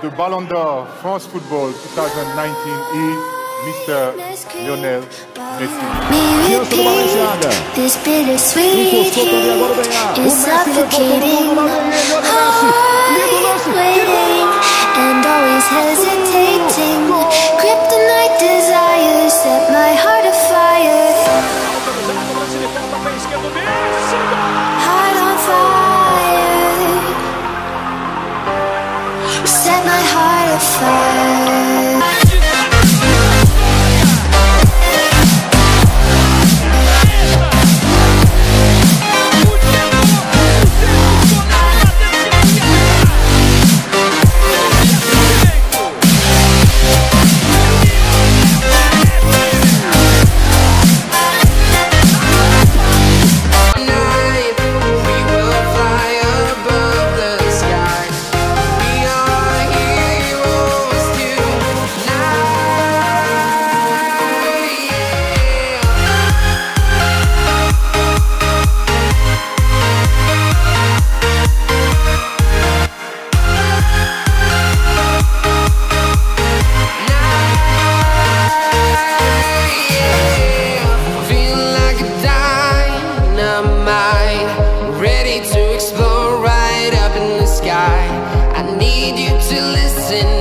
the Ballon d'Or France Football 2019 is Mr. Lionel Messi. Criança do Balenciaga. Encostou também agora o Benhar. O Messi levou para o lado dele. Olha o Messi. Lindo lance. And always hesitating. Kryptonite desires set my heart afire. Heart on heart ready to right up in the sky. I need you to listen.